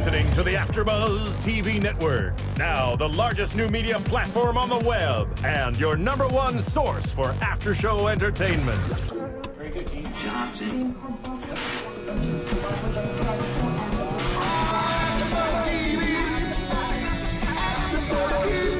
listening to the AfterBuzz TV network, now the largest new media platform on the web, and your number one source for after-show entertainment. From the AfterBuzz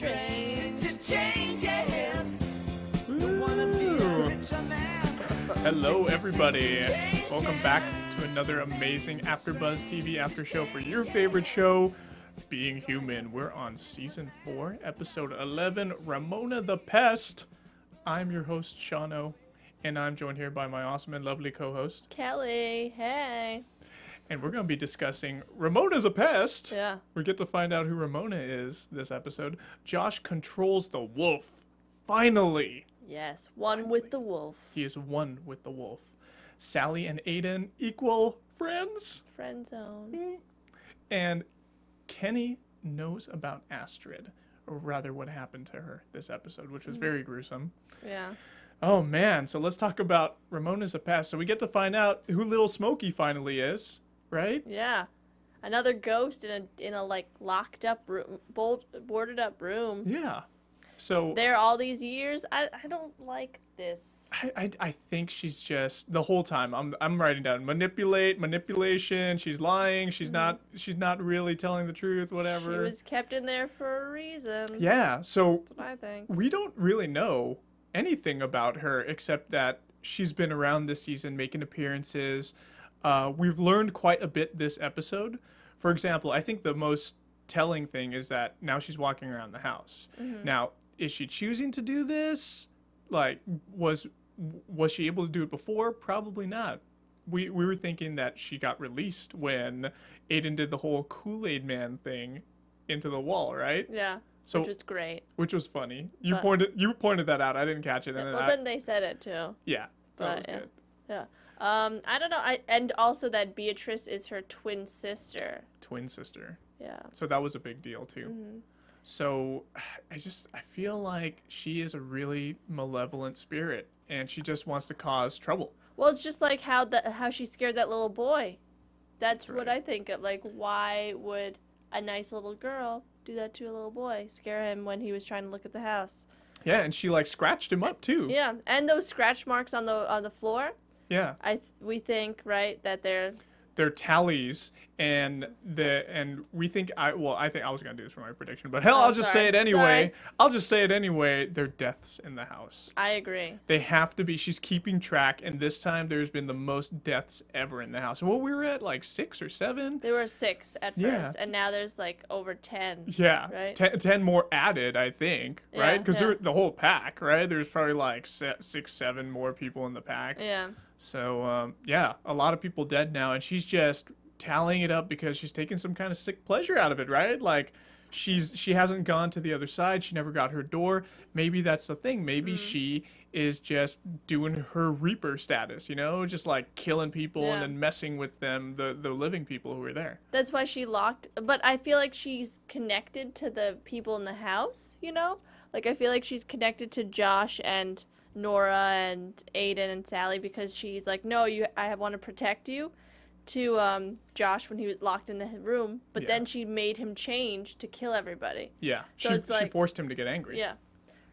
Face to change yes. Don't wanna be a richer man. Hello, everybody. Welcome back to another amazing AfterBuzz TV after show for your favorite show, Being Human. We're on season four, episode eleven, Ramona the Pest. I'm your host, Sean O, and I'm joined here by my awesome and lovely co-host, Kelly, hey. And we're going to be discussing Ramona's a Pest. Yeah. We get to find out who Ramona is this episode. Josh controls the wolf. Finally. Yes, one with the wolf. He is one with the wolf. Sally and Aidan equal friends, Friend zone. Hmm. and Kenny knows about Astrid, or rather, what happened to her this episode, which was mm-hmm. very gruesome. Yeah. Oh man! So let's talk about Ramona's a pest. So we get to find out who Little Smokey finally is, right? Yeah. Another ghost in a in a like locked up room, bolt, boarded up room. Yeah. So There all these years. I I don't like this. I, I, I think she's just the whole time I'm I'm writing down manipulate manipulation she's lying she's mm-hmm. not she's not really telling the truth whatever She was kept in there for a reason. yeah so That's what I think. we don't really know anything about her except that she's been around this season making appearances. Uh, we've learned quite a bit this episode. For example, I think the most telling thing is that now she's walking around the house. Now, is she choosing to do this? Like, was was she able to do it before? Probably not. We we were thinking that she got released when Aidan did the whole Kool Aid Man thing into the wall, right? Yeah. So which was great. which was funny. You But- pointed you pointed that out. I didn't catch it. And then well, I- then they said it too. yeah, that but, was yeah. good. Yeah. Um, I don't know. I and also that Beatrice is her twin sister. Twin sister. Yeah. So that was a big deal too. Mm-hmm. So I just I feel like she is a really malevolent spirit, and she just wants to cause trouble. Well, it's just like how the how she scared that little boy. That's, That's what right. I think of. Like, why would a nice little girl do that to a little boy? Scare him when he was trying to look at the house. Yeah, and she like scratched him up too. Yeah, and those scratch marks on the on the floor. Yeah. I th- we think right that they're They're tallies, and the and we think I well I think I was gonna do this for my prediction, but hell Oh, I'll just say it anyway. Sorry. I'll just say it anyway. They're deaths in the house. I agree. They have to be. She's keeping track, and this time there's been the most deaths ever in the house. Well, we were at, like six or seven. There were six at Yeah. first, and now there's like over ten. Yeah, Right. ten, more added, I think, right? Yeah, Because yeah. the whole pack, right? There's probably like six, seven more people in the pack. Yeah. So um, yeah, a lot of people dead now, and she's just tallying it up because she's taking some kind of sick pleasure out of it, right? Like she's she hasn't gone to the other side. She never got her door. Maybe that's the thing. Maybe Mm-hmm. she is just doing her reaper status, you know, just like killing people Yeah. and then messing with them, the the living people who are there. That's why she locked. But I feel like she's connected to the people in the house, you know? Like, I feel like she's connected to Josh and Nora and Aidan and Sally because she's like, no, you, I want to protect you to um, Josh when he was locked in the room. But Yeah. then she made him change to kill everybody. Yeah, So she, it's she forced him to get angry. Yeah.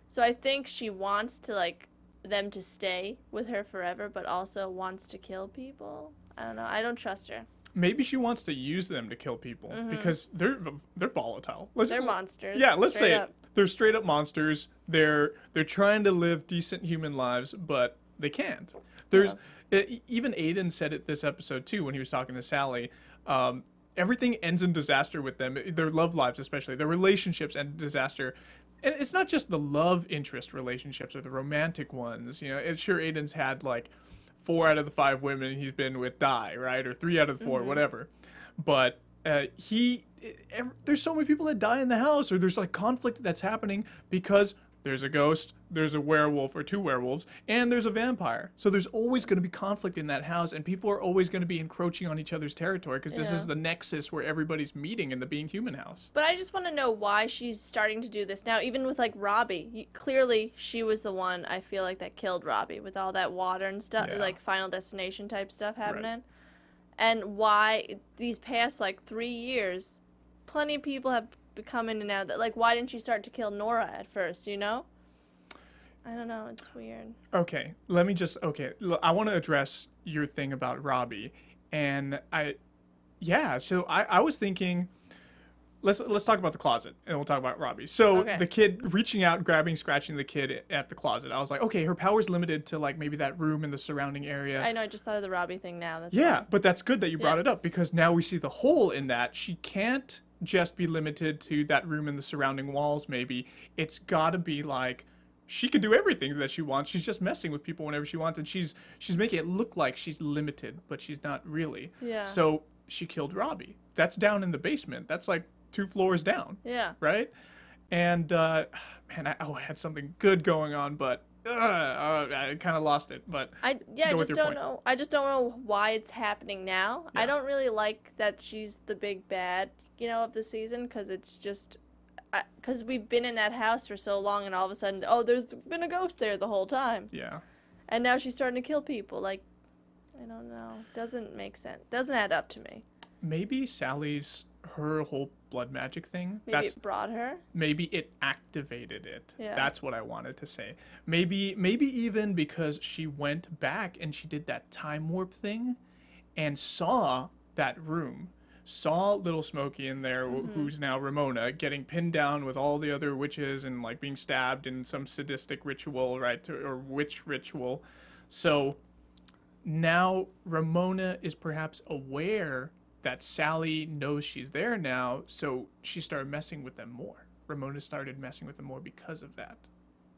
So I think she wants to, like, them to stay with her forever, but also wants to kill people. I don't know. I don't trust her. maybe she wants to use them to kill people because they're they're volatile. Let's, Mm-hmm. They're monsters. Yeah, let's say up. it. They're straight up monsters. They're they're trying to live decent human lives, but they can't. There's e- even Aidan said it this episode too when he was talking to Sally. Um, everything ends in disaster with them. Their love lives, especially their relationships, end in disaster. And it's not just the love interest relationships or the romantic ones. You know, it's sure Aidan's had like four out of the five women he's been with die, right? Or three out of the 4 whatever. but uh, he ev- there's so many people that die in the house or there's like conflict that's happening because there's a ghost there's a werewolf or two werewolves and there's a vampire so there's always going to be conflict in that house and people are always going to be encroaching on each other's territory because this Yeah. is the nexus where everybody's meeting in the being human house But I just want to know why she's starting to do this now. Even with like Robbie, clearly she was the one I feel like that killed Robbie with all that water and stuff, Yeah. like Final Destination type stuff happening. And why these past like three years, plenty of people have become in and out. That like, why didn't she start to kill Nora at first? You know? I don't know. It's weird. Okay, let me just okay. I want to address your thing about Robbie, and I, yeah. So I, I was thinking, let's let's talk about the closet, and we'll talk about Robbie. So Okay. the kid reaching out, grabbing, scratching the kid at the closet. I was like, okay, her power's limited to like maybe that room and the surrounding area. I know. I just thought of the Robbie thing now. That's Yeah, why. but that's good that you brought Yeah. it up because now we see the hole in that. She can't just be limited to that room and the surrounding walls, maybe. It's got to be like she can do everything that she wants. She's just messing with people whenever she wants and she's she's making it look like she's limited, but she's not really. Yeah. So she killed Robbie. That's down in the basement. That's like two floors down, Yeah. right? And uh man, I, oh, I had something good going on, but uh, I kind of lost it, but I yeah, I just don't point. know. I just don't know why it's happening now. I don't really like that she's the big bad, you know, of the season because it's just because we've been in that house for so long, and all of a sudden, oh, there's been a ghost there the whole time, yeah. and now she's starting to kill people. Like, I don't know. Doesn't make sense. Doesn't add up to me. maybe Sally's her whole blood magic thing. Maybe that's it brought her. maybe it activated it. Yeah. That's what I wanted to say. Maybe maybe even because she went back and she did that time warp thing and saw that room. Saw little Smokey in there, wh- mm-hmm. who's now Ramona, getting pinned down with all the other witches and like being stabbed in some sadistic ritual, right? To, or witch ritual. So now Ramona is perhaps aware that Sally knows she's there now, so she started messing with them more. Ramona started messing with them more because of that.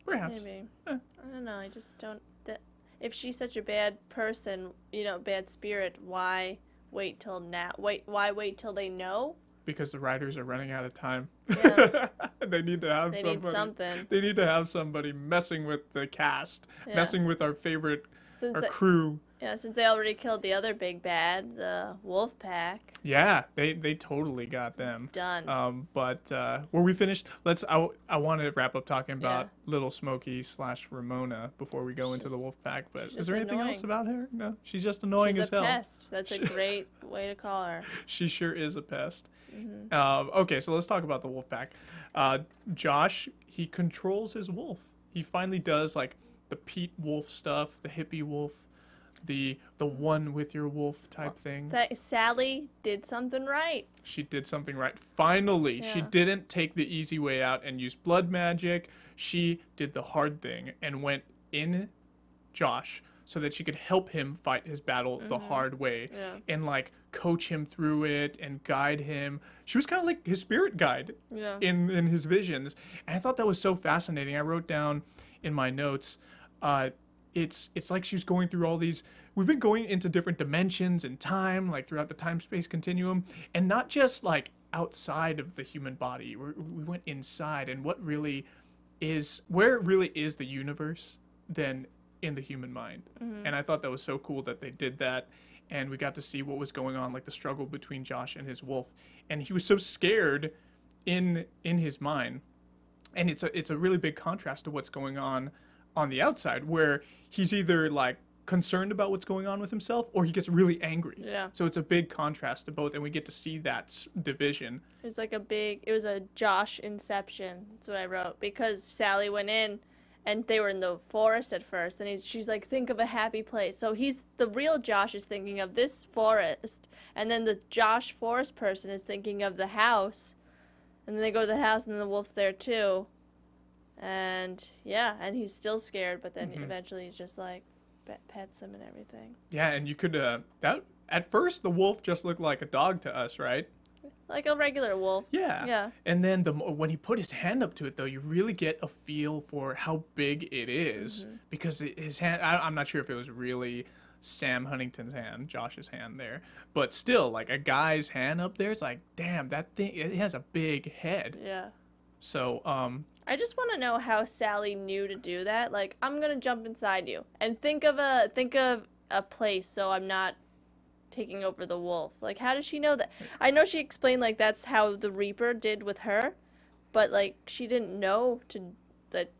Perhaps. Maybe. Eh. I don't know. I just don't. That if she's such a bad person, you know, bad spirit, why wait till now? Wait, why wait till they know? Because the writers are running out of time. Yeah. they need to have They somebody. need something. They need to have somebody messing with the cast, Yeah. messing with our favorite, Since crew. yeah, since they already killed the other big bad, the wolf pack. Yeah, they they totally got them. Done. Um, but uh, were we finished? Let's. I, I want to wrap up talking about Yeah. Little Smokey slash Ramona before we go into the Wolf Pack. But is there anything else about her? No, she's just annoying She's as a hell. pest. That's a great way to call her. She sure is a pest. Mm-hmm. Um, okay, so let's talk about the wolf pack. Uh, Josh, he controls his wolf. He finally does like the Pete Wolf stuff, the hippie wolf, the the one with your wolf type thing. That Sally did something right. She did something right. Finally, she didn't take the easy way out and use blood magic. She did the hard thing and went in Josh so that she could help him fight his battle the hard way Mm-hmm. Yeah. and like coach him through it and guide him. She was kind of like his spirit guide Yeah. in in his visions. And I thought that was so fascinating. I wrote down in my notes uh it's it's like she's going through all these we've been going into different dimensions and time like throughout the time space continuum and not just like outside of the human body. We're, we went inside and what really is where it really is the universe than in the human mind. And i thought that was so cool that they did that and we got to see what was going on like the struggle between josh and his wolf. And he was so scared in in his mind. And it's a it's a really big contrast to what's going on on the outside where he's either like concerned about what's going on with himself or he gets really angry Yeah. so it's a big contrast to both and we get to see that division It was like a big. It was a Josh inception. That's what I wrote because Sally went in, and they were in the forest at first. And he's, she's like, "Think of a happy place." So he's the real Josh is thinking of this forest, and then the Josh forest person is thinking of the house, and then they go to the house, and then the wolf's there too. And yeah, and he's still scared, but then eventually he's just like, pets him and everything. yeah and you could uh that at first the wolf just looked like a dog to us right Like a regular wolf. Yeah. Yeah. And then the when he put his hand up to it, though, you really get a feel for how big it is Mm-hmm. because his hand. I, I'm not sure if it was really Sam Huntington's hand, Josh's hand there. But still, like a guy's hand up there, it's like, damn, that thing it has a big head. Yeah. So, um, I just want to know how Sally knew to do that. Like, I'm gonna jump inside you and think of a think of a place so I'm not taking over the wolf. Like, how does she know that? I know she explained like that's how the Reaper did with her, but like she didn't know to that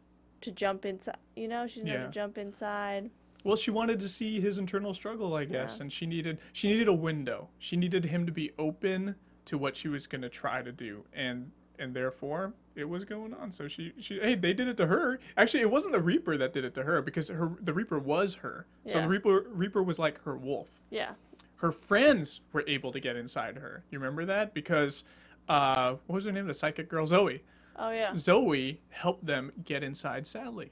to jump inside. You know, she didn't know to jump inside. well, she wanted to see his internal struggle, I guess, Yeah. and she needed she needed a window. She needed him to be open to what she was gonna try to do, and and therefore it was going on. So she she hey they did it to her. Actually, it wasn't the Reaper that did it to her because her the Reaper was her. Yeah. So the Reaper Reaper was like her wolf. Yeah. her friends were able to get inside her. You remember that? Because uh, what was her name? The psychic girl Zoe. Oh yeah. Zoe helped them get inside Sally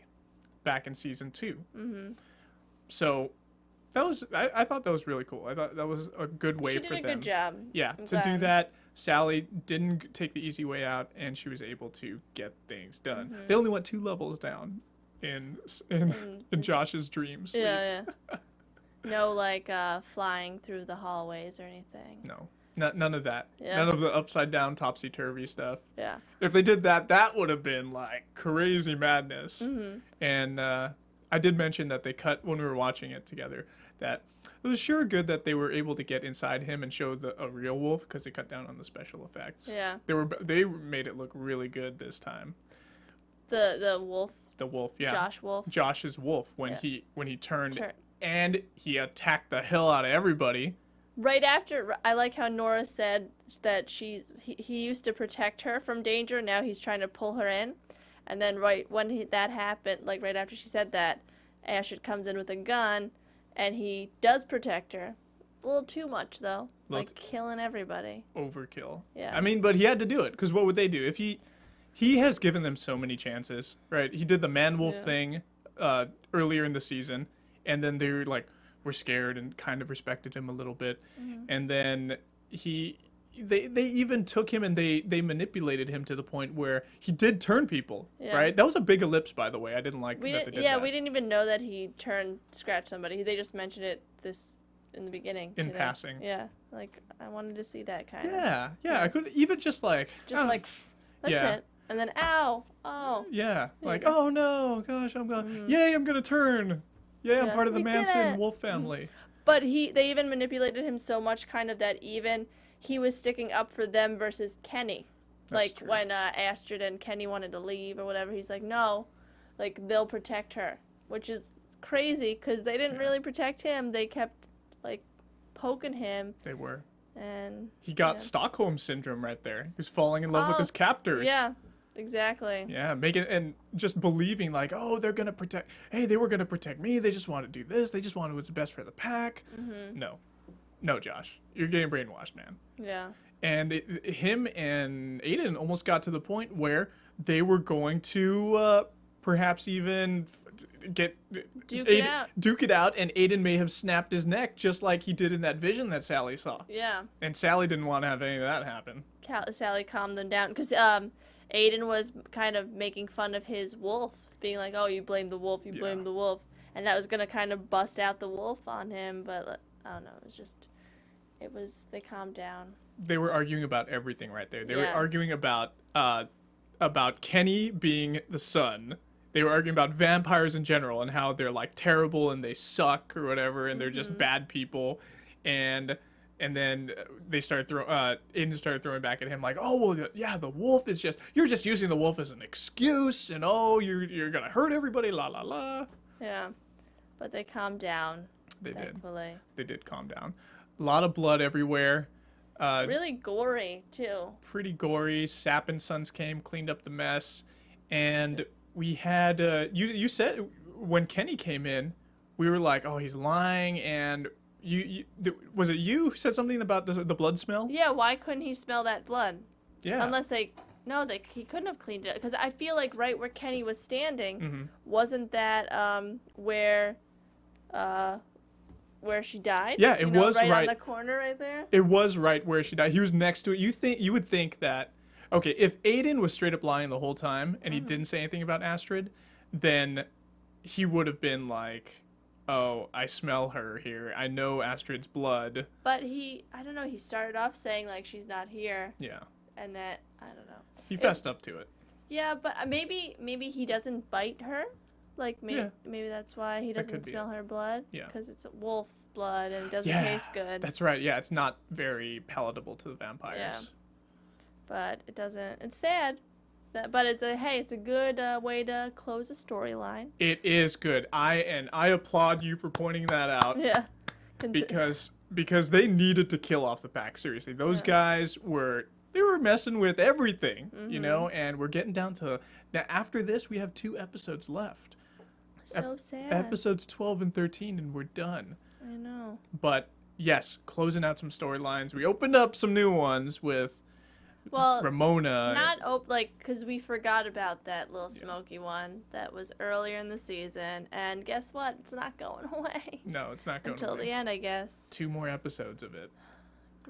back in season 2 Mm-hmm. So that was I, I thought that was really cool. I thought that was a good way She for did a them. good job. Yeah, I'm to do that, Sally didn't take the easy way out, and she was able to get things done. Mm-hmm. They only went two levels down in in, in Josh's dreams. Yeah, yeah. no like uh flying through the hallways or anything. No, n- none of that. Yeah. None of the upside down, topsy turvy stuff. Yeah. If they did that, that would have been like crazy madness. Mm-hmm. And uh, I did mention that they cut when we were watching it together that it was sure good that they were able to get inside him and show the a real wolf because they cut down on the special effects. Yeah. They were they made it look really good this time. The the wolf, The wolf, yeah. Josh Wolf. Josh's wolf when Yeah. he when he turned Turn- and he attacked the hell out of everybody. Right after, I like how Nora said that she he, he used to protect her from danger. Now he's trying to pull her in, and then right when he, that happened, like right after she said that, Ashford comes in with a gun, and he does protect her. A little too much though, Little like killing everybody. overkill. Yeah. I mean, but he had to do it because what would they do if he? He has given them so many chances, right? He did the man wolf Yeah. thing uh, earlier in the season, and then they were like were scared and kind of respected him a little bit, Mm-hmm. and then he. They, they even took him and they, they manipulated him to the point where he did turn people, Yeah. right? That was a big ellipse, by the way. I didn't like We they did yeah, that. we didn't even know that he turned scratch somebody. They just mentioned it this in the beginning. In today. passing. Yeah, like I wanted to see that kind of. Yeah, yeah, I could even just like Just like, that's yeah. it. And then ow, oh. Yeah, like Yeah. oh no, gosh, I'm going. Mm-hmm. Yay, I'm gonna turn. Yay, I'm part of the Manson wolf mm-hmm. family. But he, they even manipulated him so much, kind of that even he was sticking up for them versus Kenny. That's like true. when uh, Astrid and Kenny wanted to leave or whatever, he's like, no, like they'll protect her, which is crazy because they didn't Yeah. really protect him. They kept like poking him They were. and He got Yeah. Stockholm syndrome right there. He was falling in love with Oh, his captors. yeah, exactly. Yeah, making and just believing like, oh, they're gonna protect. Hey, they were gonna protect me. They just want to do this. They just wanted what's best for the pack. Mm-hmm. No, no, Josh, you're getting brainwashed, man. Yeah. and it, him and Aidan almost got to the point where they were going to uh, perhaps even get Duke it out. duke it out, and Aidan may have snapped his neck just like he did in that vision that Sally saw. Yeah. And Sally didn't want to have any of that happen. Cal- Sally calmed them down because um, Aidan was kind of making fun of his wolf, being like, "Oh, you blame the wolf, you blame Yeah. the wolf," and that was gonna kind of bust out the wolf on him. But I don't know, it was just, it was they calmed down. They were arguing about everything right there. They were arguing about uh, about Kenny being the son. They were arguing about vampires in general and how they're like terrible and they suck or whatever and they're Mm-hmm. just bad people. And and then they started throwing. Uh, Aidan started throwing back at him like, "Oh well, yeah, the wolf is just you're just using the wolf as an excuse, and oh, you're you're gonna hurt everybody, la la la." Yeah, but they calmed down. They did. They did calm down. A lot of blood everywhere. Uh, Really gory too. pretty gory. Sap and Sons came, cleaned up the mess, and we had uh, you. You said when Kenny came in, we were like, "Oh, he's lying," and you, you th- was it you who said something about the the blood smell? Yeah, why couldn't he smell that blood? Yeah. Unless they, no, they he couldn't have cleaned it because I feel like right where Kenny was standing, Mhm. wasn't that um where, uh, where she died? Yeah, it You know, was right, right- on the corner right there. It was right where she died. He was next to it. You think you would think that okay, if Aidan was straight up lying the whole time and he Mm-hmm. didn't say anything about Astrid, then he would have been like oh, I smell her here. I know Astrid's blood. But he, I don't know. He started off saying like she's not here, Yeah. and that I don't know. He fessed up to it. Yeah, but uh, maybe maybe he doesn't bite her. Like maybe Yeah. maybe that's why he doesn't smell her blood. Yeah. Because it's wolf blood and it doesn't Yeah, taste good. That's right. Yeah, it's not very palatable to the vampires. Yeah. But it doesn't. It's sad. That, but it's a hey, it's a good uh, way to close a storyline. It is good. I and I applaud you for pointing that out Yeah. Consi- because because they needed to kill off the pack. Seriously, those Yeah. guys were they were messing with everything, Mm-hmm. you know. And we're getting down to now. After this, we have two episodes left. So sad. Episodes twelve and thirteen, and we're done. I know. But yes, closing out some storylines. We opened up some new ones with Well, Ramona. not op- like because we forgot about that little smoky one that was earlier in the season, and guess what? It's not going away no, it's not going until away. the end, I guess. Two more episodes of it.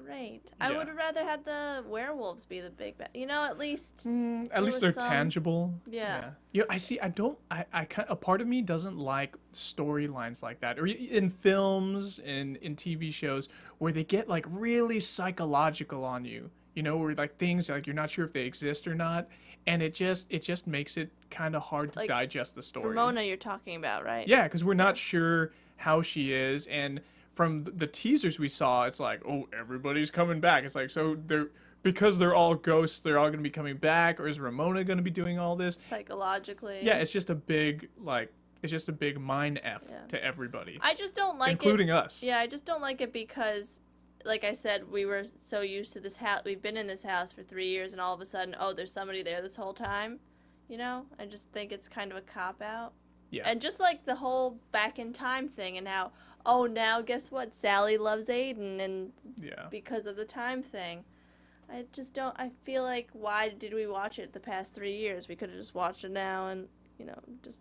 Great. I would have rather had the werewolves be the big bad. You know, at least. Mm, at least they're some- tangible. Yeah. Yeah. I see. I don't. I. I kind. A part of me doesn't like storylines like that, or in films and in TV shows where they get like really psychological on you. You know, where like things like you're not sure if they exist or not, and it just it just makes it kind of hard to Like digest the story. Ramona, you're talking about, right? Yeah, because we're not sure how she is, and from the teasers we saw, it's like, oh, everybody's coming back. It's like, so they're because they're all ghosts, they're all gonna be coming back, or is Ramona gonna be doing all this? Psychologically. Yeah, it's just a big like, it's just a big mind f Yeah. to everybody, I just don't like it. including it. us. Yeah, I just don't like it because, like I said, we were so used to this house. We've been in this house for three years, and all of a sudden, oh, there's somebody there this whole time. You know, I just think it's kind of a cop out. Yeah. And just like the whole back in time thing, and how, oh, now guess what? Sally loves Aidan, and yeah. because of the time thing. I just don't. I feel like why did we watch it the past three years? We could have just watched it now and you know just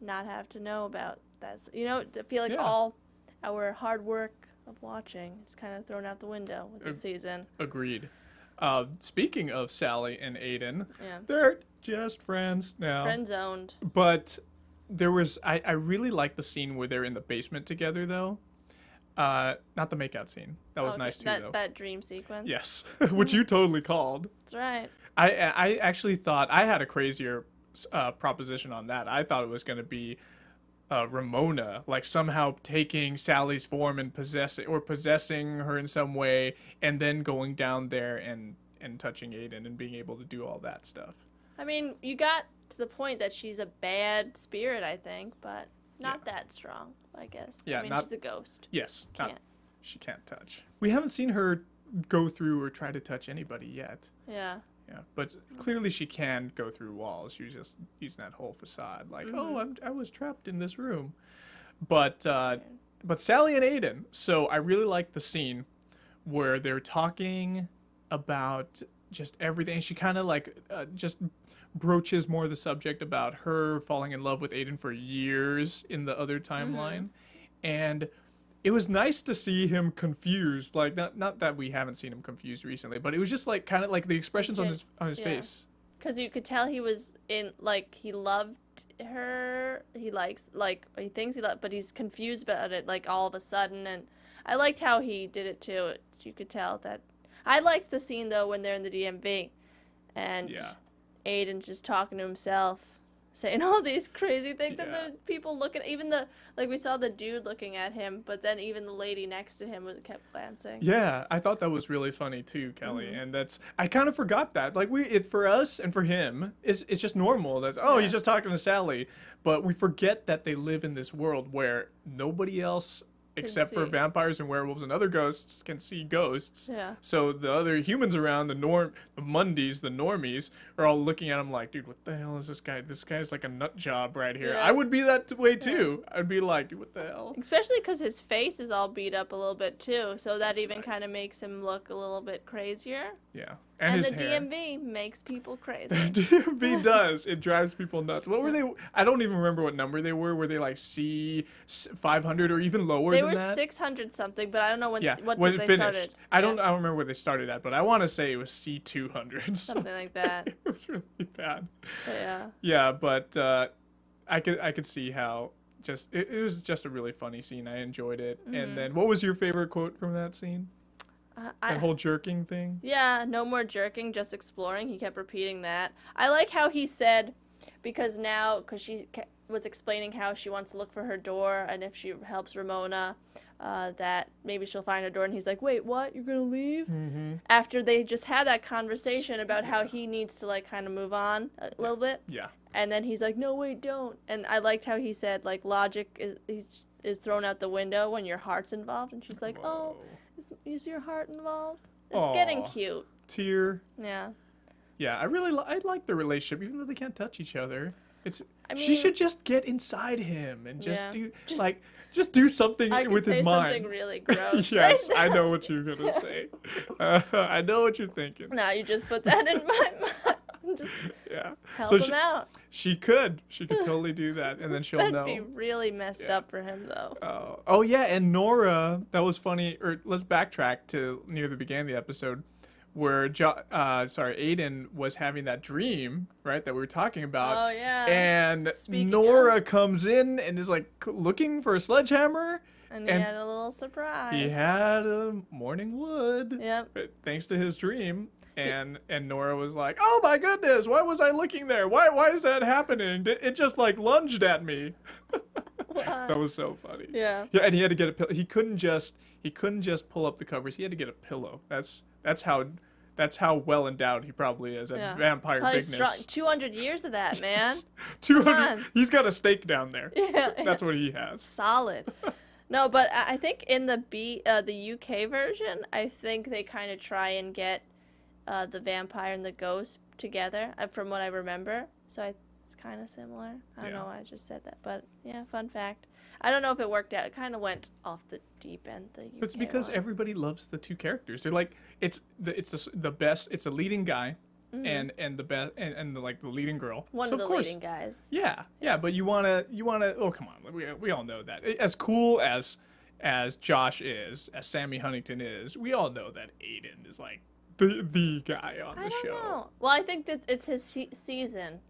not have to know about that. You know, I feel like Yeah. all our hard work of watching is kind of thrown out the window with this Ag- season. Agreed. Uh, speaking of Sally and Aidan, Yeah, they're just friends now. friend zoned. But there was I, I really like the scene where they're in the basement together though. Uh, not the makeout scene. That was Okay, nice too that, though. That dream sequence. Yes, which you totally called. that's right. I I actually thought I had a crazier uh, proposition on that. I thought it was going to be uh, Ramona, like somehow taking Sally's form and possessing or possessing her in some way, and then going down there and and touching Aidan and being able to do all that stuff. I mean, you got to the point that she's a bad spirit, I think, but not that strong, I guess. Yeah, I mean, not- she's a ghost. Yes, not- Can't. she can't touch. We haven't seen her go through or try to touch anybody yet. Yeah. Yeah, but clearly she can go through walls. She was just using that whole facade, like, Mm-hmm. "Oh, I'm, I was trapped in this room." But uh, but Sally and Aidan. So I really like the scene where they're talking about just everything. She kind of like uh, just broaches more the subject about her falling in love with Aidan for years in the other timeline, mm-hmm. and it was nice to see him confused. Like not not that we haven't seen him confused recently, but it was just like kind of like the expressions on his on his Yeah. face. Because you could tell he was in, like, he loved her. He likes, like, he thinks he loved, but he's confused about it, like, all of a sudden. And I liked how he did it, too. You could tell that. I liked the scene, though, when they're in the DMV. And Yeah. Aidan's just talking to himself, saying all these crazy things. And the people looking, even the, like, we saw the dude looking at him, but then even the lady next to him was- kept glancing. Yeah, I thought that was really funny too, Kelly. Mm-hmm. And that's I kind of forgot that. Like we, it for us and for him, it's it's just normal. That's oh, he's just talking to Sally, but we forget that they live in this world where nobody else except for vampires and werewolves and other ghosts can see ghosts. Yeah. So the other humans around, the norm, the Mundies, the normies, are all looking at him like, dude, what the hell is this guy? This guy's like a nut job right here. Yeah. I would be that way too. I'd be like, dude, what the hell? Especially because his face is all beat up a little bit too, so that That's even right. kind of makes him look a little bit crazier. Yeah, and, And, the hair. DMV makes people crazy. The DMV does. It drives people nuts. What were they? I don't even remember what number they were. Were they like C five hundred or even lower than that? they were six hundred something, but I don't know when Yeah, what when they finished. started. I Yeah, don't. I don't remember where they started at, but I want to say it was C two hundred. something like that. it was really bad. But yeah, Yeah, but uh, I could I could see how just it, it was just a really funny scene. I enjoyed it. Mm-hmm. And then, what was your favorite quote from that scene? Uh, I, That whole jerking thing. Yeah, no more jerking, just exploring. He kept repeating that. I like how he said, because now, because she was explaining how she wants to look for her door, and if she helps Ramona, uh, that maybe she'll find her door. And he's like, "Wait, what? You're gonna leave?" Mm-hmm. After they just had that conversation about how he needs to like kind of move on a little bit, Yeah. and then he's like, "No, wait, don't." And I liked how he said like logic is is, is thrown out the window when your heart's involved, and she's like, "Oh, is, your heart involved?" It's getting Aw. cute. Tear. Yeah. Yeah, I really li- I like the relationship, even though they can't touch each other. It's I mean, she should just get inside him and just Yeah. do Just- like just do something I with say his mind. something really gross. yes, right I know what you're gonna say. Uh, I know what you're thinking. Now you just put that in my mind. Just Yeah. help so him she, out. she could, she could totally do that, and then she'll That'd know. be really messed Yeah. up for him, though. Oh, oh yeah, and Nora, that was funny. Or let's backtrack to near the beginning of the episode, where jo- uh, sorry, Aidan was having that dream, right, that we were talking about. Oh, yeah. And Speaking Nora comes in and is like looking for a sledgehammer. and he and had a little surprise. He had a morning wood. Yep. Thanks to his dream. And and Nora was like, "Oh my goodness, why was I looking there? Why why is that happening? It, just like lunged at me." that was so funny. Yeah. Yeah, and he had to get a pillow. He couldn't just he couldn't just pull up the covers. He had to get a pillow. That's that's how that's how well endowed he probably is at Yeah. vampire Probably bigness. strong. 200 years of that, man. Two hundred. He's got a stake down there. Yeah. That's what he has. solid. No, but I I think in the B, uh, the UK version, I think they kind of try and get uh, the vampire and the ghost together, uh, from what I remember. So I, it's kind of similar. I don't Yeah. know why I just said that, but yeah, fun fact. I don't know if it worked out. It kind of went off the deep end. The UK It's because one. everybody loves the two characters. They're like it's the it's the, the best. It's a leading guy, and and the best and, and the like the leading girl. Mm-hmm. one So of the course, leading guys. Yeah, yeah, but you wanna you wanna. Oh come on, we we all know that. As cool as as Josh is, as Sammy Huntington is, we all know that Aidan is like the the guy on the I don't show. know. Well, I think that it's his se- season,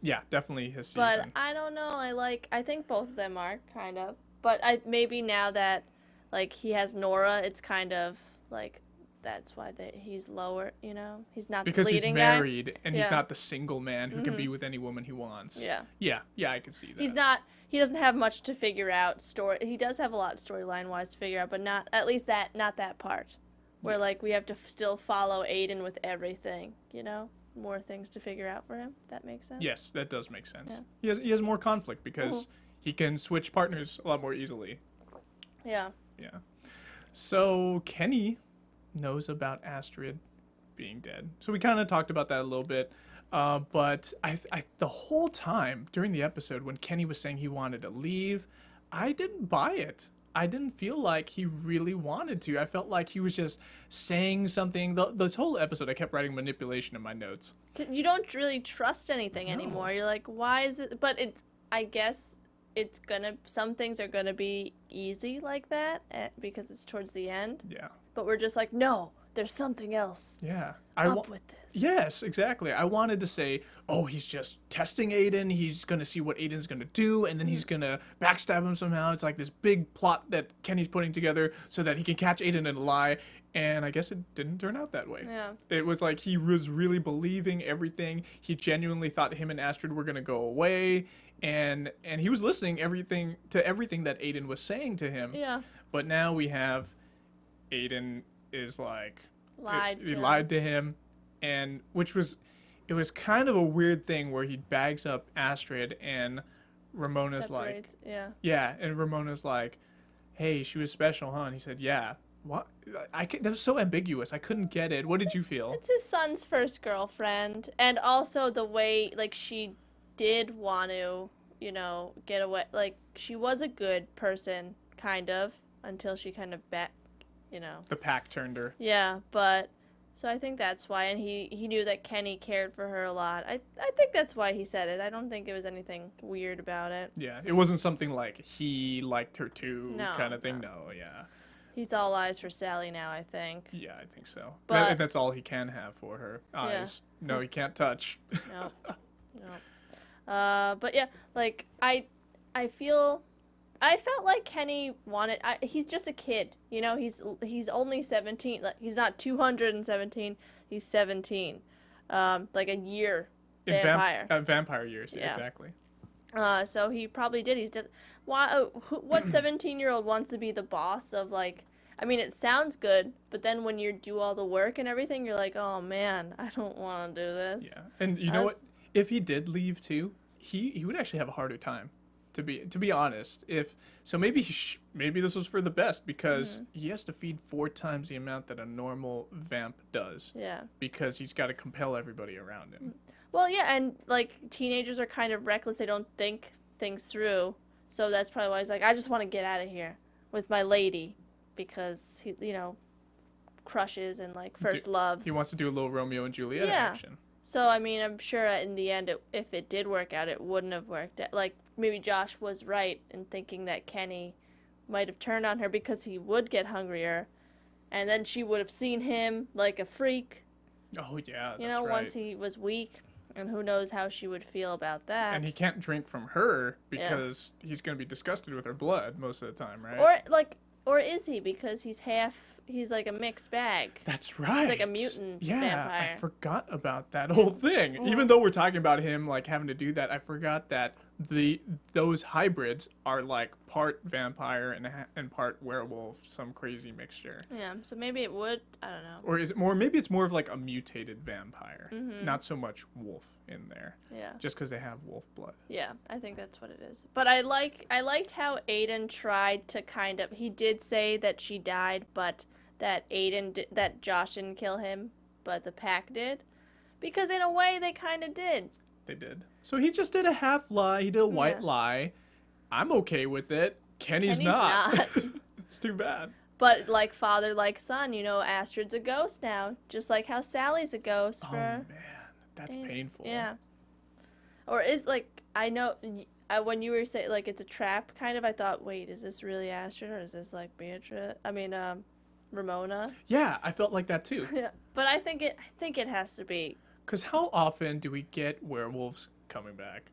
Yeah, definitely his season. but I don't know. I like. I think both of them are kind of. But I maybe now that like he has Nora, it's kind of like that's why they, he's lower. You know, he's not because the he's leading guy. married and he's Yeah. Mm-hmm. not the single man who can be with any woman he wants. Yeah. Yeah, yeah, I can see that. He's not. He doesn't have much to figure out. Story. He does have a lot storyline wise to figure out, but not at least that not that part, where like we have to still follow Aidan with everything. You know, more things to figure out for him. That makes sense. Yes, that does make sense. Yeah. He has he has more conflict because he can switch partners a lot more easily. Yeah. Yeah. So Kenny knows about Astrid being dead. So we kind of talked about that a little bit. Uh, but I, I, the whole time during the episode when Kenny was saying he wanted to leave, I didn't buy it. I didn't feel like he really wanted to. I felt like he was just saying something. The, this whole episode, I kept writing manipulation in my notes. you don't really trust anything anymore. You're like, why is it? But it's. I guess it's gonna. Some things are gonna be easy like that eh, because it's towards the end. Yeah. But we're just like, no, there's something else Yeah. I up with this. Yes, exactly. I wanted to say, oh, he's just testing Aidan. He's going to see what Aidan's going to do, and then Mm. he's going to backstab him somehow. It's like this big plot that Kenny's putting together so that he can catch Aidan in a lie. And I guess it didn't turn out that way. Yeah. It was like he was really believing everything. He genuinely thought him and Astrid were going to go away. And and he was listening everything to everything that Aidan was saying to him. Yeah. But now we have Aidan is like uh, Lied he to him. lied to him and which was it was kind of a weird thing where he bags up Astrid and Ramona's like yeah. yeah and Ramona's like hey she was special huh and he said yeah what I could, that was so ambiguous I couldn't get it what did you feel It's his son's first girlfriend, and also the way like she did want to, you know, get away. Like she was a good person, kind of, until she kind of bet, you know. the pack turned her Yeah, but so I think that's why, and he he knew that Kenny cared for her a lot. I I think that's why he said it. I don't think it was anything weird about it. yeah it wasn't something like he liked her too No, kind of thing no. no yeah He's all eyes for Sally now. I think. yeah I think so But- That- that's all he can have for her eyes no he can't touch No. no. Uh, but yeah, like I, I feel I felt like Kenny wanted I, he's just a kid, you know, he's he's only 17. Like he's not 217, he's 17. Um like a year In vamp- vampire. uh, vampire years, yeah, exactly. Uh, so he probably did. He's did. Why? oh, who- What seventeen-year-old wants to be the boss of like? I mean, it sounds good, but then when you do all the work and everything, you're like, oh man, I don't want to do this. Yeah, and you know Us- what? If he did leave too, he he would actually have a harder time. To be to be honest, if so, maybe he sh- maybe this was for the best because Mm-hmm. he has to feed four times the amount that a normal vamp does Yeah. because he's got to compel everybody around him. Well, yeah, and like teenagers are kind of reckless. They don't think things through. So that's probably why he's like, I just want to get out of here with my lady, because he, you know, crushes and like first loves. He wants to do a little Romeo and Juliet Yeah. action. So I mean, I'm sure in the end, it, if it did work out, it wouldn't have worked. Out. Like maybe Josh was right in thinking that Kenny might have turned on her because he would get hungrier, and then she would have seen him like a freak. Oh yeah, You know, right. once he was weak, and who knows how she would feel about that. and he can't drink from her because he's gonna be disgusted with her blood most of the time, right? Or like, or is he because he's half? He's like a mixed bag. That's right. like a mutant yeah, I forgot about that whole thing. Mm-hmm. Even though we're talking about him like having to do that, I forgot that the those hybrids are like part vampire and and part werewolf, some crazy mixture. Yeah. So maybe it would. I don't know. Or is it more? Maybe it's more of like a mutated vampire, Mm-hmm. not so much wolf in there, Yeah. just because they have wolf blood. Yeah, I think that's what it is. But I like I liked how Aidan tried to kind of he did say that she died, but that Aidan di- that Josh didn't kill him, but the pack did. Because in a way they kind of did. They did. So he just did a half lie. He did a white Yeah. lie. I'm okay with it. Kenny's, Kenny's not. not. it's too bad. But like father like son, you know, Astrid's a ghost now, just like how Sally's a ghost Oh for man, that's painful. Yeah. Or is like I know I, when you were saying like it's a trap kind of I thought wait is this really Astrid or is this like Beatrice I mean um Ramona Yeah, I felt like that too. Yeah, but I think it. I think it has to be. Cause how often do we get werewolves coming back?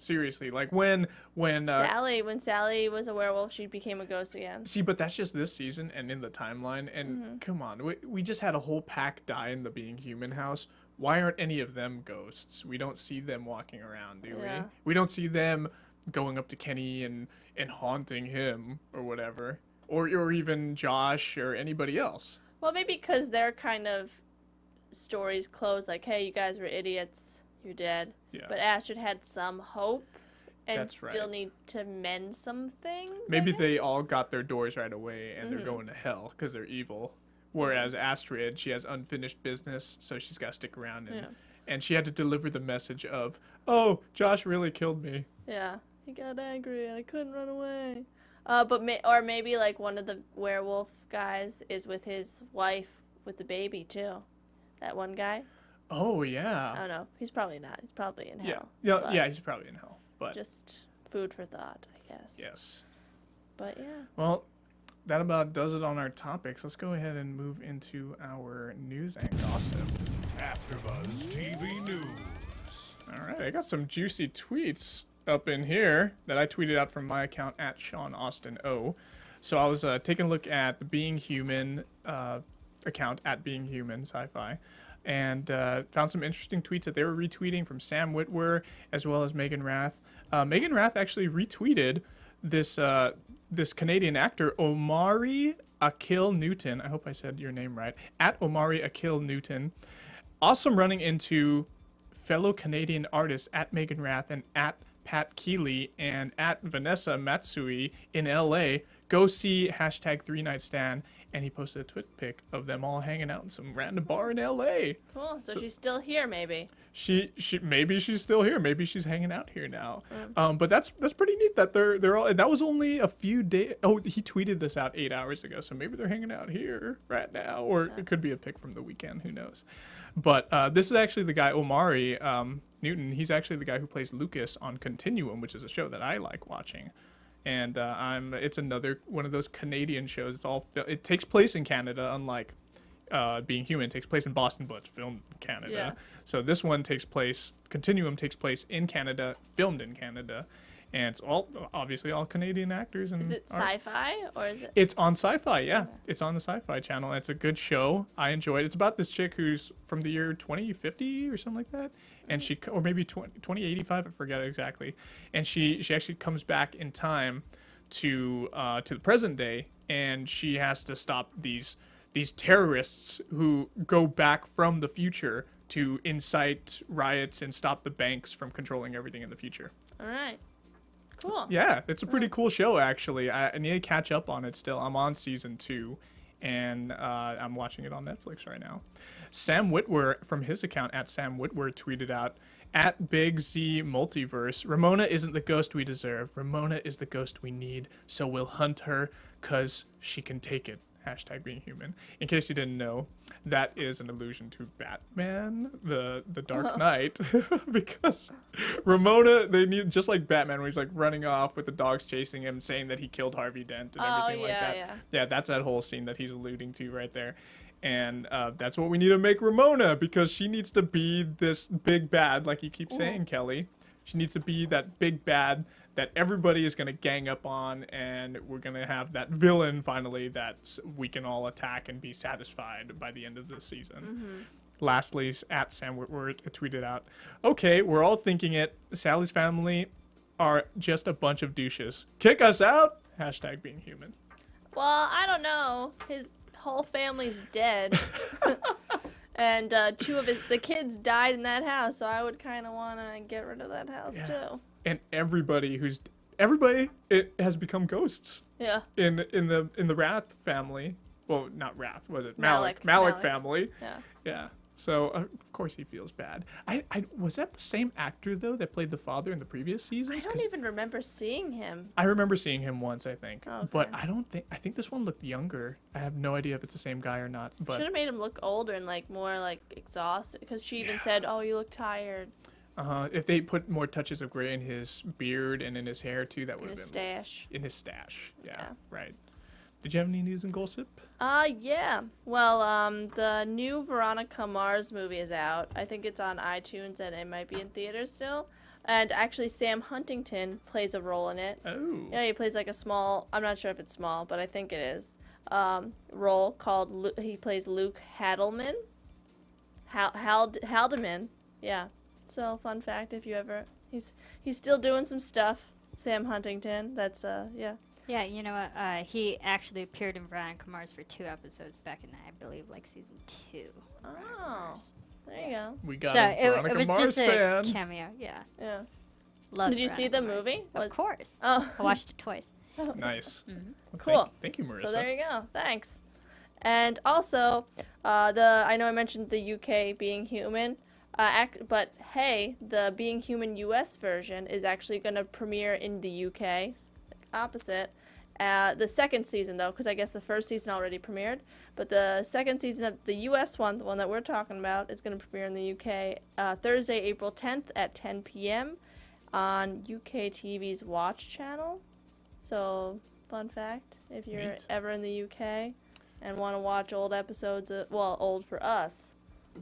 Seriously, like when when uh, Sally, when Sally was a werewolf, she became a ghost again. see, but that's just this season and in the timeline. And Mm-hmm. come on, we we just had a whole pack die in the Being Human house. Why aren't any of them ghosts? We don't see them walking around, do Yeah. we? We don't see them going up to Kenny and and haunting him or whatever, or or even Josh or anybody else. Well, maybe because their kind of stories closed. Like, hey, you guys were idiots. You're dead. Yeah. But Astrid had some hope, and That's still right. need to mend some things. Maybe they all got their doors right away and Mm-hmm. they're going to hell because they're evil. Whereas Astrid, she has unfinished business, so she's got to stick around and Yeah. and she had to deliver the message of, "Oh, Josh really killed me." Yeah, he got angry and I couldn't run away. Uh, but may- or maybe like one of the werewolf guys is with his wife with the baby too. That one guy. Oh yeah. I yeah, don't know. He's probably not. He's probably in hell. yeah, but yeah. He's probably in hell, but Just food for thought, I guess. yes. But yeah. Well, that about does it on our topics. Let's go ahead and move into our news and gossip. AfterBuzz TV News. All right, I got some juicy tweets up in here that I tweeted out from my account at Sean Austin O. So I was uh, taking a look at the Being Human uh, account at Being Human SyFy, and uh, found some interesting tweets that they were retweeting from Sam Witwer as well as Meaghan Rath. Uh, Meaghan Rath actually retweeted this uh, this Canadian actor Omari Akil Newton. I hope I said your name right. At Omari Akil Newton awesome running into fellow Canadian artists at Meaghan Rath and at Pat Kiely and at Vanessa Matsui in LA. Go see hashtag three night stand. And he posted a twit pic of them all hanging out in some random bar in LA. Cool. So, she's still here, maybe. She she maybe she's still here. Maybe she's hanging out here now. Um, but that's that's pretty neat that they're they're all. And that was only a few days. Oh, he tweeted this out eight hours ago. So maybe they're hanging out here right now, or it could be a pic from the weekend. Who knows? But uh, this is actually the guy Omari um, Newton. He's actually the guy who plays Lucas on Continuum, which is a show that I like watching. And uh, I'm it's another one of those Canadian shows. It's all it takes place in Canada, unlike uh, Being Human it takes place in Boston, but it's filmed in Canada. Yeah. So this one takes place, Continuum takes place in Canada, filmed in Canada, and it's all obviously all Canadian actors and Is it art. sci-fi or is it? It's on SyFy, yeah. It's on the SyFy channel. It's a good show. I enjoy it. It's about this chick who's from the year 2050 or something like that, and she or maybe 20, 2085, I forget exactly. And she she actually comes back in time to uh, to the present day, and she has to stop these these terrorists who go back from the future to incite riots and stop the banks from controlling everything in the future. All right. Cool. Yeah, it's a pretty cool show actually. I, I need to catch up on it still. I'm on season two, and uh, I'm watching it on Netflix right now. Sam Witwer from his account at Sam Witwer tweeted out at Big Z Multiverse. Ramona isn't the ghost we deserve. Ramona is the ghost we need. So we'll hunt her cause she can take it. Hashtag being human. In case you didn't know, that is an allusion to Batman, the the Dark Knight, because Ramona they need just like Batman, where he's like running off with the dogs chasing him, saying that he killed Harvey Dent and Oh, everything like that. yeah. Yeah, that's that whole scene that he's alluding to right there. And uh, that's what we need to make Ramona because she needs to be this big bad, like you keep saying, Kelly. She needs to be that big bad that everybody is going to gang up on, and we're going to have that villain finally that we can all attack and be satisfied by the end of the season. Lastly, s- at Sam Witwer tweeted out, "Okay, we're all thinking it. Sally's family are just a bunch of douches. Kick us out." Hashtag being human. Well, I don't know. His whole family's dead. and uh, two of his the kids died in that house, so I would kind of want to get rid of that house Yeah. too. And everybody who's everybody it has become ghosts Yeah. in in the in the Rath family. Well, not Rath, was it Malik? Malik, Malik, Malik. family. Yeah. Yeah. So uh, of course he feels bad. I, I was that the same actor though that played the father in the previous season. I don't even remember seeing him. I remember seeing him once, I think, but Okay. I don't think I think this one looked younger. I have no idea if it's the same guy or not. But should have made him look older and like more like exhausted because she even said, "Oh, you look tired." Uh, if they put more touches of gray in his beard and in his hair too, that would In have his been stash. in his stash. Yeah, Yeah. right. Did you have any news and gossip? Uh, yeah. Well, um, the new Veronica Mars movie is out. I think it's on iTunes and it might be in theaters still. And actually, Sam Huntington plays a role in it. Oh. Yeah, he plays like a small. I'm not sure if it's small, but I think it is. Um, role called Lu- he plays Luke Hadelman. Hal Hald Haldeman. Yeah. So fun fact, if you ever he's he's still doing some stuff. Sam Huntington. That's uh yeah. Yeah, you know what? Uh, he actually appeared in Veronica Mars for two episodes back in, I believe, like season two. Oh, there you go. We got so a it, Veronica it was Mars just a fan. cameo. Yeah. Yeah. Love Did you see the Mars. movie? Of Was- course. Oh. I watched it twice. Nice. Well, Cool. Thank, thank you, Marissa. So there you go. Thanks. And also, uh, the I know I mentioned the UK being human, uh, ac- but hey, the being human US version is actually going to premiere in the UK. Opposite. Uh, the second season though, because I guess the first season already premiered, but the second season of the U.S. one, the one that we're talking about, is going to premiere in the U.K. Uh, Thursday, April 10th at 10 p.m. on UK TV's Watch channel. So, fun fact: if you're Neat. ever in the UK and want to watch old episodes, of, well, old for us,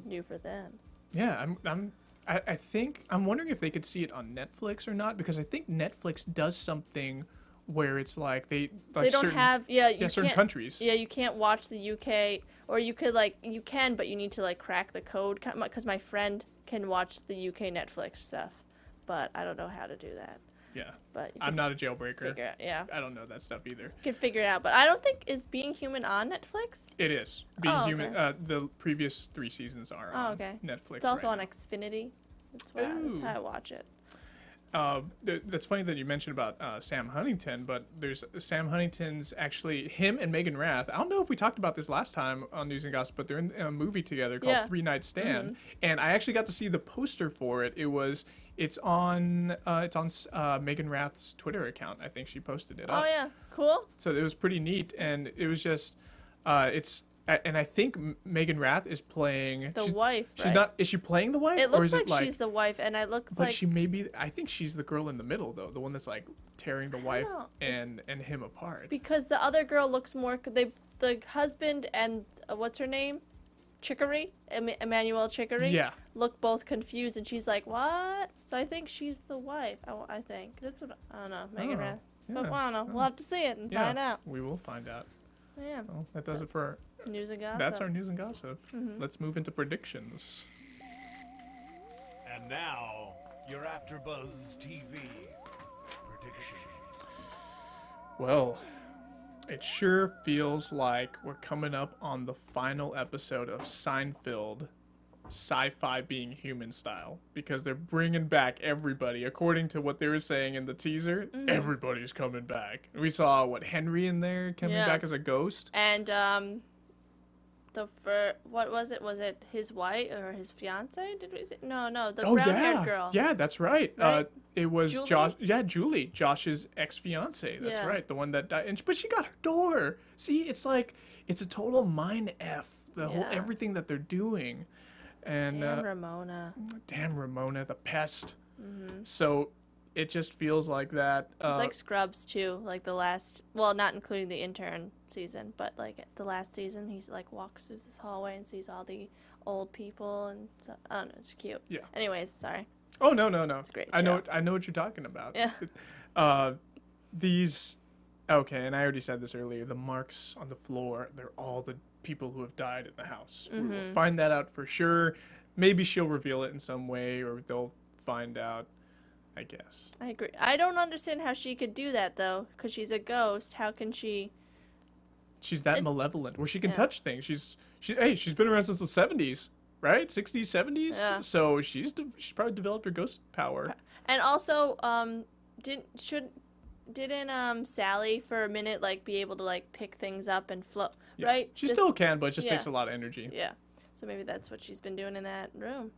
new for them. Yeah, I'm. I'm. I, I think I'm wondering if they could see it on Netflix or not because I think Netflix does something where it's like they like they don't certain, have yeah you yeah certain can't countries. yeah you can't watch the UK or you could like you can but you need to like crack the code because my friend can watch the UK Netflix stuff, but I don't know how to do that. Yeah, But I'm not a jailbreaker. figure out yeah I don't know that stuff either. you can figure it out. But I don't think is Being Human on Netflix. It is being Oh, human. okay. Uh, the previous three seasons are Oh, on okay. Netflix. It's also right on Xfinity. That's why that's how I watch it. Uh, th- that's funny that you mentioned about uh, Sam Huntington, but there's Sam Huntington's actually him and Meaghan Rath. I don't know if we talked about this last time on News and Gossip, but they're in a movie together called Yeah. Mm-hmm. Three Night Stand, and I actually got to see the poster for it. It was it's on uh, it's on uh, Meaghan Rath's Twitter account. I think she posted it. Oh up. yeah, cool. So it was pretty neat, and it was just uh, it's and I think Meaghan Rath is playing The she's, wife. She's right? not. Is she playing the wife? It or looks is like, it like she's the wife, and it looks but like she may be. I think she's the girl in the middle, though, the one that's like tearing the wife and and him apart. because the other girl looks more. They the husband and uh, what's her name, Chriqui, Em- Emmanuelle Chriqui, Yeah. look both confused, and she's like, "What?" So I think she's the wife. I, I think that's what I don't know. Meaghan Oh, Rath. But yeah, I don't know. We'll have to see it and Yeah, find out. we will find out. Yeah. Well, that does it for News and gossip. that's our news and gossip. Mm-hmm. Let's move into predictions. And now, your AfterBuzz TV predictions. Well, it sure feels like we're coming up on the final episode of Seinfeld, SyFy being human style, because they're bringing back everybody. According to what they were saying in the teaser, Mm-hmm. everybody's coming back. We saw what Henry in there coming Yeah. back as a ghost. And um, the fir- what was it? Was it his wife or his fiance? Did we say? No, no, the oh brown-haired yeah, girl. yeah, that's right. Uh, it was Julie? Josh. Yeah, Julie, Josh's ex-fiance. That's Yeah. right, the one that died. And, but she got her door. See, it's like it's a total mind f. The whole everything that they're doing, and Damn uh, Ramona. damn Ramona, the pest. So it just feels like that. Uh, Mm-hmm. It's like Scrubs too, like the last. Well, not including the intern season, but like the last season, he's like walks through this hallway and sees all the old people and stuff. I don't know, it's cute. Yeah. Anyways, sorry. oh no, no, no. a great I know. show. What, I know what you're talking about. Yeah. Uh, these. Okay, and I already said this earlier. The marks on the floor, they're all the people who have died in the house. We Mm-hmm. will find that out for sure. Maybe she'll reveal it in some way, or they'll find out. I guess. I agree. I don't understand how she could do that though, because she's a ghost. How can she? She's that It- malevolent, where she can Yeah. touch things. She's she. Hey, she's been around since the '70s, right? '60s, '70s. Yeah. So she's de- she's probably developed her ghost power. And also, um, didn't should didn't um Sally for a minute like be able to like pick things up and float Yeah. right? She This- still can, but it just yeah. takes a lot of energy. Yeah. So maybe that's what she's been doing in that room.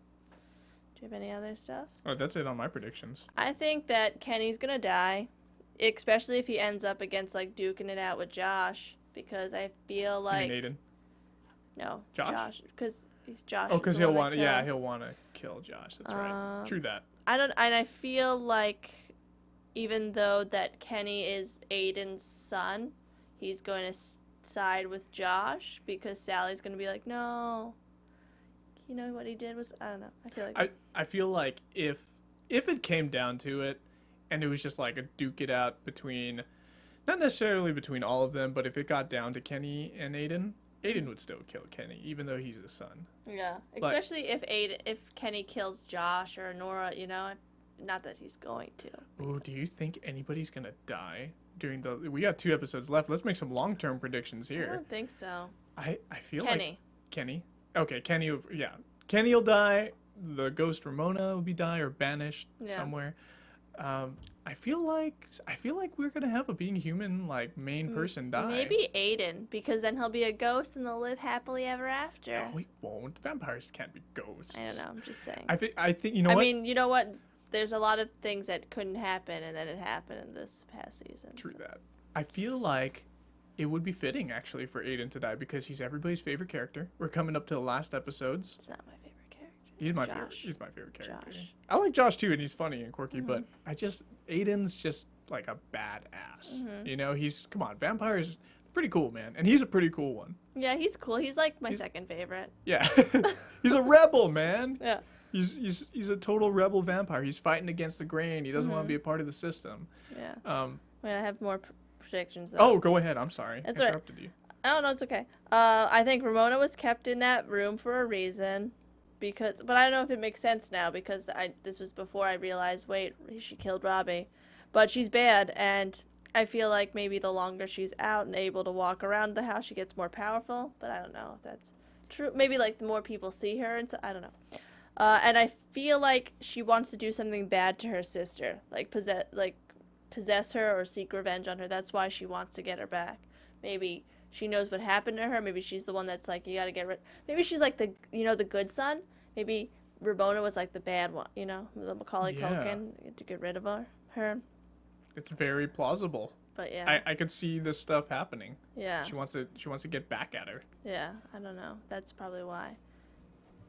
Do you have any other stuff? Oh, that's it on my predictions. I think that Kenny's gonna die, especially if he ends up against like duking it out with Josh, because I feel You like mean Aidan? no Josh? because he's Josh. Oh, because he'll one that want. Yeah, he'll want to kill Josh. That's right. Um, True that. I don't, and I feel like even though that Kenny is Aidan's son, he's going to side with Josh because Sally's going to be like, no. You know what he did was I don't know. I feel like I I feel like if if it came down to it, and it was just like a duke it out between, not necessarily between all of them, but if it got down to Kenny and Aidan, Aidan would still kill Kenny, even though he's his son. yeah, like- especially if Aidan if Kenny kills Josh or Nora, you know, not that he's going to. Oh, do you think anybody's gonna die during the? We got two episodes left. Let's make some long term predictions here. I don't think so. I I feel like Kenny. Okay, Kenny. Yeah, Kenny will die. The ghost Ramona will be die or banished Yeah. somewhere. Um, I feel like I feel like we're gonna have a being human like main person die. Maybe Aidan because then he'll be a ghost and they'll live happily ever after. No, we won't. Vampires can't be ghosts. I don't know. I'm just saying. I think. I think. You know I what? mean, you know what? There's a lot of things that couldn't happen, and then it happened in this past season. True so- that. I feel like it would be fitting actually for Aidan to die because he's everybody's favorite character. We're coming up to the last episodes. It's not my favorite character. He's my favorite. He's my favorite character. Josh. Mm-hmm. I like Josh too, and he's funny and quirky. But I just Aidan's just like a badass. Mm-hmm. You know, he's come on, vampires, pretty cool, man, and he's a pretty cool one. Yeah, he's cool. He's like my He's- second favorite. Yeah, he's a rebel, man. Yeah. He's he's he's a total rebel vampire. He's fighting against the grain. He doesn't want Mm-hmm. to be a part of the system. Yeah. Um. Wait, I have more predictions. Though. Oh, go ahead. I'm sorry. That's all right. Interrupted you. Oh no, it's okay. Uh, I think Ramona was kept in that room for a reason, because. But I don't know if it makes sense now because I this was before I realized. Wait, she killed Robbie, but she's bad, and I feel like maybe the longer she's out and able to walk around the house, she gets more powerful. But I don't know if that's true. Maybe like the more people see her, and so, I don't know. Uh, and I feel like she wants to do something bad to her sister, like possess, like possess her or seek revenge on her. That's why she wants to get her back. Maybe she knows what happened to her. Maybe she's the one that's like, you gotta get rid. Maybe she's like the, you know, the good son. Maybe Ramona was like the bad one. You know, the Macaulay Yeah. Culkin to get rid of her. Her, It's very plausible. but yeah, I, I could see this stuff happening. yeah, She wants to she wants to get back at her. yeah. I don't know. That's probably why.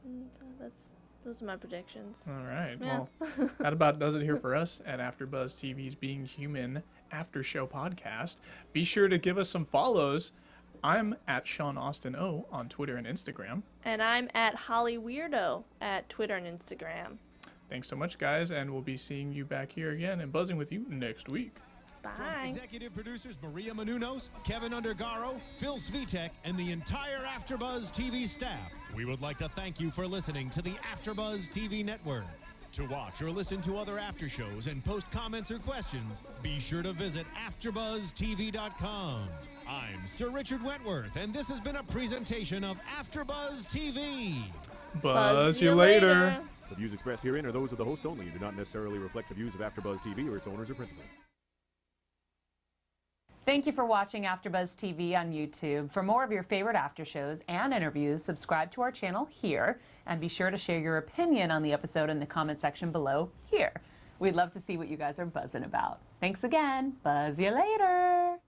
Mm, That's those are my predictions. All right. Yeah. Well, that about does it here for us at AfterBuzz TV's Being Human After Show podcast. Be sure to give us some follows I'm at Sean Austin O on Twitter and Instagram. And I'm at Holly Weirdo at Twitter and Instagram. Thanks so much, guys, and we'll be seeing you back here again and buzzing with you next week. From executive producers Maria Menounos, Kevin Undergaro, Phil Svitek, and the entire AfterBuzz TV staff, we would like to thank you for listening to the AfterBuzz TV network. To watch or listen to other after shows and post comments or questions, be sure to visit AfterBuzzTV.com. I'm Sir Richard Wentworth, and this has been a presentation of AfterBuzz TV. Buzz, you later. The views expressed herein are those of the hosts only and do not necessarily reflect the views of AfterBuzz TV or its owners or principals. Thank you for watching AfterBuzz TV on YouTube. For more of your favorite after shows and interviews, subscribe to our channel here, and be sure to share your opinion on the episode in the comment section below here. We'd love to see what you guys are buzzing about. Thanks again. Buzz you later.